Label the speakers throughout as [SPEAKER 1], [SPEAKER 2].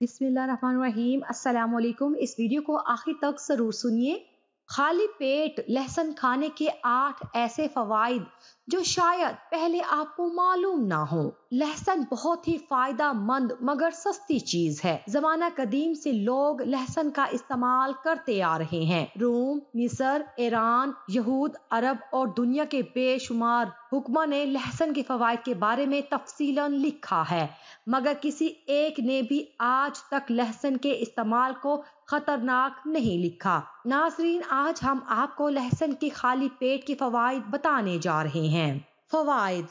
[SPEAKER 1] बिस्मिल्लाहिर्रहमानिर्रहीम। अस्सलाम वालेकुम इस वीडियो को आखिर तक ज़रूर सुनिए। खाली पेट लहसुन खाने के आठ ऐसे फवाइद जो शायद पहले आपको मालूम ना हो। लहसन बहुत ही फ़ायदा मंद मगर सस्ती चीज़ है। जमाना कदीम से लोग लहसन का इस्तेमाल करते आ रहे हैं। रोम, मिस्र, ईरान, यहूद, अरब और दुनिया के बेशुमार हुक्मा ने लहसन के फवायद के बारे में तफसीलन लिखा है। मगर किसी एक ने भी आज तक लहसन के इस्तेमाल को खतरनाक नहीं लिखा। नाजरीन, आज हम आपको लहसन के खाली पेट के फवायद बताने जा रहे हैं। फवायद।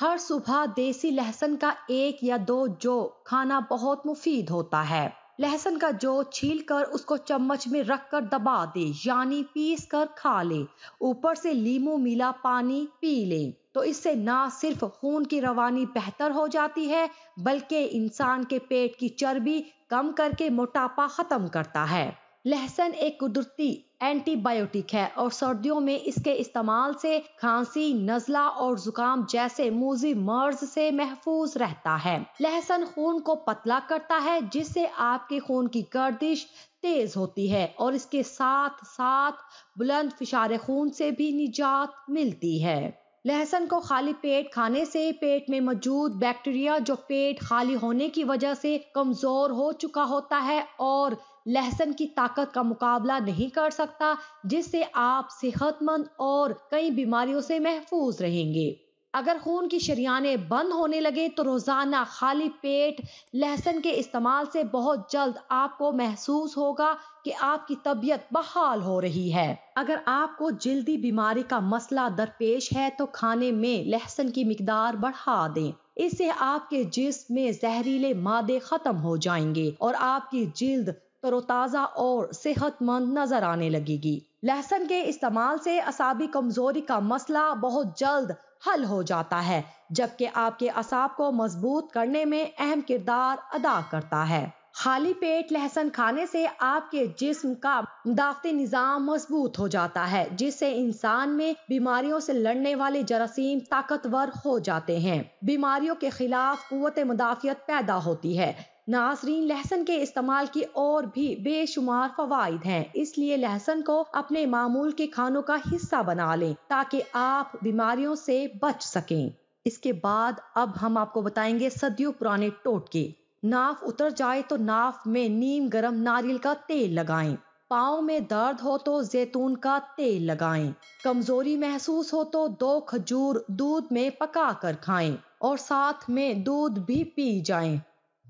[SPEAKER 1] हर सुबह देसी लहसुन का एक या दो जो खाना बहुत मुफीद होता है। लहसुन का जो छील कर उसको चम्मच में रख कर दबा दे, यानी पीस कर खा ले। ऊपर से लीमू मिला पानी पी ले। तो इससे ना सिर्फ़ खून की रवानी बेहतर हो जाती है, बल्कि इंसान के पेट की चर्बी कम करके मोटापा खत्म करता है। लहसुन एक कुदरती एंटीबायोटिक है और सर्दियों में इसके इस्तेमाल से खांसी, नजला और जुकाम जैसे मूजी मर्ज से महफूज रहता है। लहसुन खून को पतला करता है, जिससे आपके खून की गर्दिश तेज होती है और इसके साथ साथ बुलंद फिशारे खून से भी निजात मिलती है। लहसुन को खाली पेट खाने से पेट में मौजूद बैक्टीरिया जो पेट खाली होने की वजह से कमज़ोर हो चुका होता है और लहसुन की ताकत का मुकाबला नहीं कर सकता, जिससे आप सेहतमंद और कई बीमारियों से महफूज रहेंगे। अगर खून की शरियाने बंद होने लगे तो रोज़ाना खाली पेट लहसन के इस्तेमाल से बहुत जल्द आपको महसूस होगा कि आपकी तबीयत बहाल हो रही है। अगर आपको जल्दी बीमारी का मसला दरपेश है तो खाने में लहसन की मिकदार बढ़ा दें। इससे आपके जिस्म में जहरीले मादे खत्म हो जाएँगे और आपकी जिल्द तरोताज़ा और सेहतमंद नज़र आने लगेगी। लहसुन के इस्तेमाल से असाबी कमज़ोरी का मसला बहुत जल्द हल हो जाता है, जबकि आपके असाब को मज़बूत करने में अहम किरदार अदा करता है। खाली पेट लहसुन खाने से आपके जिस्म का मुदाफती निज़ाम मज़बूत हो जाता है, जिससे इंसान में बीमारियों से लड़ने वाले जरासीम ताकतवर हो जाते हैं। बीमारियों के खिलाफ कुत मुदाफियत पैदा होती है नाजरीन, लहसन के इस्तेमाल की और भी बेशुमार फवाइद हैं। इसलिए लहसन को अपने मामूल के खानों का हिस्सा बना लें, ताकि आप बीमारियों से बच सकें। इसके बाद अब हम आपको बताएँगे सदियों पुराने टोटके। नाफ उतर जाए तो नाफ में नीम गरम नारियल का तेल लगाएँ। पाँव में दर्द हो तो जैतून का तेल लगाएँ। कमज़ोरी महसूस हो तो दो खजूर दूध में पका कर खाएँ और साथ में दूध भी पी जाएँ।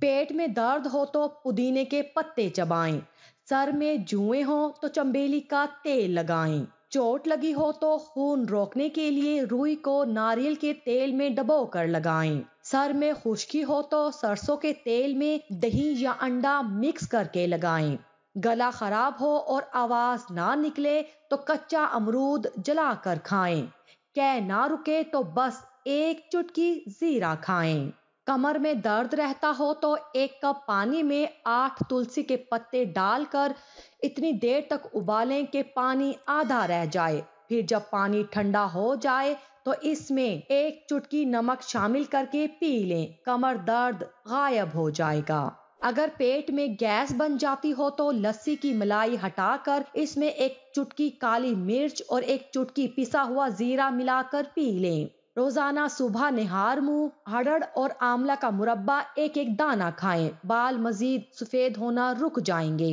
[SPEAKER 1] पेट में दर्द हो तो पुदीने के पत्ते चबाएँ। सर में जुए हो तो चंबेली का तेल लगाएँ। चोट लगी हो तो खून रोकने के लिए रुई को नारियल के तेल में डबो कर लगाएँ। सर में खुश्की हो तो सरसों के तेल में दही या अंडा मिक्स करके लगाएँ। गला खराब हो और आवाज़ ना निकले तो कच्चा अमरूद जला कर खाएँ। कै ना रुके तो बस एक चुटकी जीरा खाएँ। कमर में दर्द रहता हो तो एक कप पानी में आठ तुलसी के पत्ते डालकर इतनी देर तक उबालें कि पानी आधा रह जाए। फिर जब पानी ठंडा हो जाए तो इसमें एक चुटकी नमक शामिल करके पी लें। कमर दर्द गायब हो जाएगा। अगर पेट में गैस बन जाती हो तो लस्सी की मलाई हटाकर इसमें एक चुटकी काली मिर्च और एक चुटकी पिसा हुआ जीरा मिलाकर पी लें। रोज़ाना सुबह निहार मुँह हड़ड़ और आंवला का मुरब्बा एक एक दाना खाएँ। बाल मजीद सफ़ेद होना रुक जाएँगे।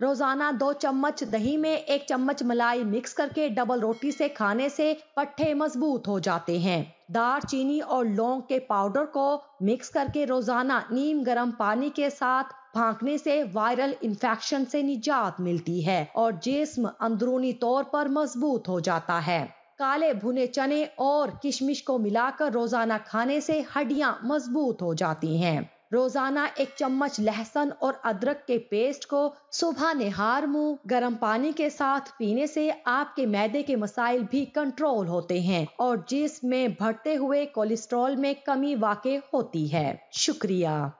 [SPEAKER 1] रोज़ाना दो चम्मच दही में एक चम्मच मलाई मिक्स करके डबल रोटी से खाने से पट्टे मज़बूत हो जाते हैं। दार, चीनी और लौंग के पाउडर को मिक्स करके रोज़ाना नीम गर्म पानी के साथ फांकने से वायरल इन्फेक्शन से निजात मिलती है और जिस्म अंदरूनी तौर पर मज़बूत हो जाता है। काले भुने चने और किशमिश को मिलाकर रोज़ाना खाने से हड्डियाँ मज़बूत हो जाती हैं। रोज़ाना एक चम्मच लहसुन और अदरक के पेस्ट को सुबह निहार मुँह, गर्म पानी के साथ पीने से आपके मैदे के मसाइल भी कंट्रोल होते हैं और जिसमें बढ़ते हुए कोलेस्ट्रॉल में कमी वाकई होती है। शुक्रिया।